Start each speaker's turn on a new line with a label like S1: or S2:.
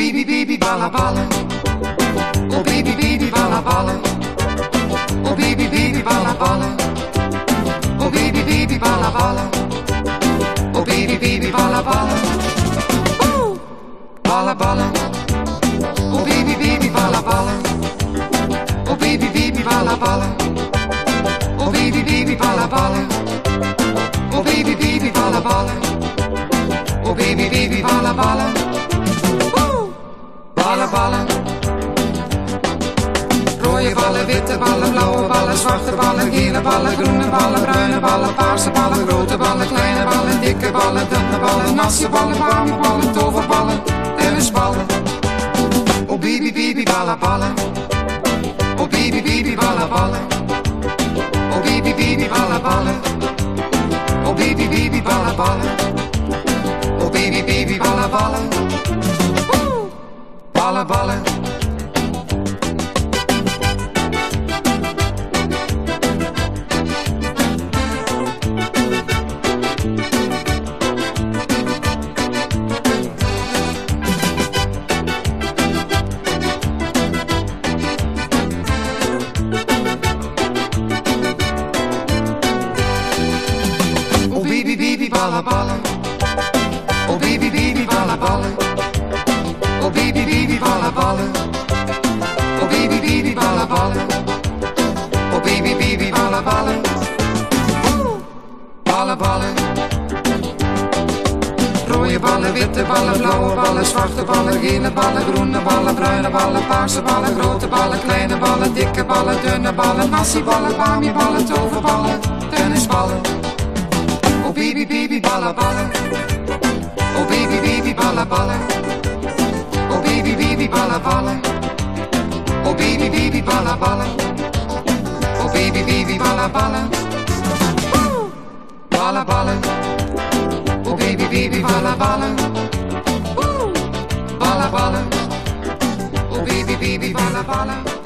S1: baby baby bala bala Oh baby baby bala bala Oh baby baby bala bala Oh baby baby bala bala Oh baby baby bala bala Ooh bala bala Oh baby baby bala bala Oh baby baby bala bala Oh baby baby bala bala Oh baby baby bala bala Oh baby baby bala bala witte ballen, blauwe ballen, zwarte ballen, gele ballen, groene ballen, bruine ballen, paarse ballen, grote ballen, kleine ballen, dikke ballen, dunne ballen, nasse ballen, warme ballen, toverballen, tennisballen. Oh baby baby ballen ballen. Oh baby baby ballen ballen. Oh baby baby ballen ballen. Oh baby baby ballen ballen. Oh baby baby ballen ballen. Ballen ballen. Ballen ballen. Oh baby baby ballen ballen. Oh baby baby ballen ballen. Oh baby baby ballen ballen. Oh baby baby ballen ballen. Ballen. Rode ballen, witte ballen, blauwe ballen, zwarte ballen, gele ballen, groene ballen, bruine ballen, paarse ballen, grote ballen, kleine ballen, dikke ballen, dunne ballen, nassieballen, bami-ballen, toverballen, tennisballen. Oh baby, baby, balla balla. Oh baby, baby, balla balla. Oh baby, baby, balla balla. Oh baby, baby, balla balla. Oh baby, baby, balla balla. Balla balla. Oh baby, baby, balla balla. Balla balla. Oh baby, baby, balla balla.